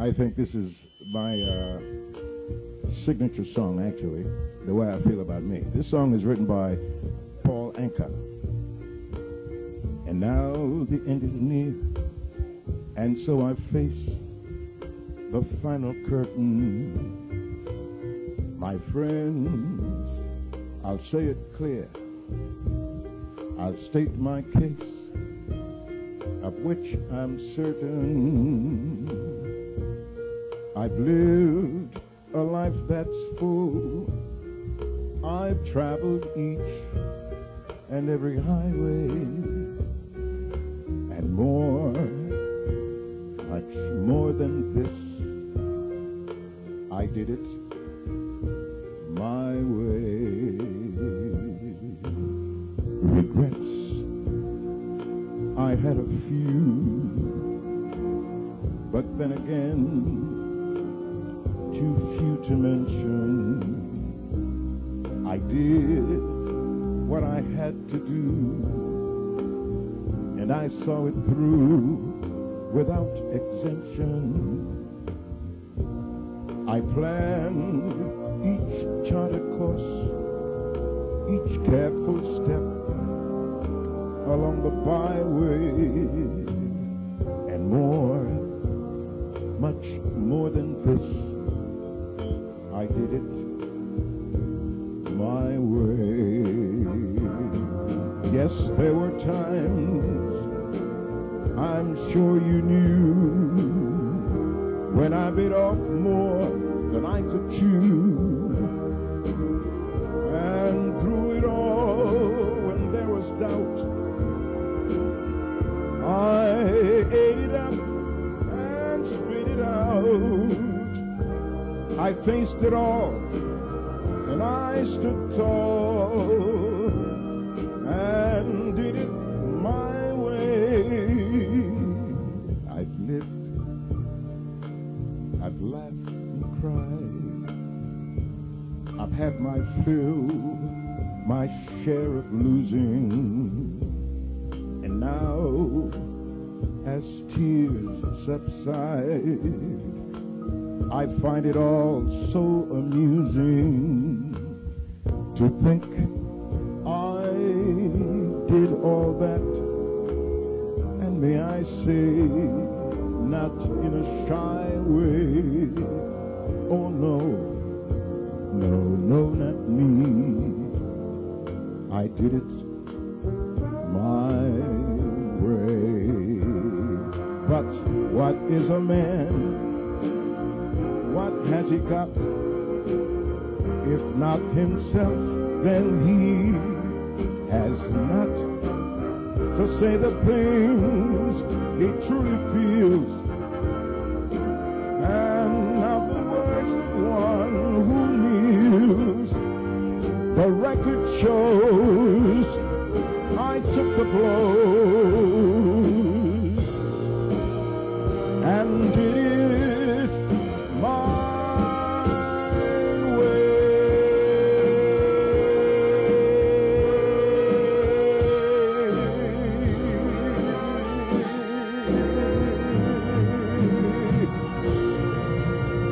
I think this is my uh, signature song, actually, the way I feel about me. This song is written by Paul Anka. And now the end is near, and so I face the final curtain. My friends, I'll say it clear. I'll state my case, of which I'm certain. I've lived a life that's full. I've traveled each and every highway and more, much more than this. I did it my way. Regrets, I had a few, but then again, too few to mention. I did what I had to do, and I saw it through without exemption. I planned each charted course, each careful step along the byway, and more, much more than this, I did it my way. Yes, there were times I'm sure you knew when I bit off more than I could chew. I faced it all, and I stood tall and did it my way. I've lived, I've laughed and cried. I've had my fill, my share of losing. And now, as tears subside, I find it all so amusing to think I did all that. And may I say, not in a shy way. Oh no, no, no, not me. I did it my way. But what is a man? What has he got? If not himself, then he has not to say the things he truly feels. And now the words of one who kneels. The record shows I took the blows and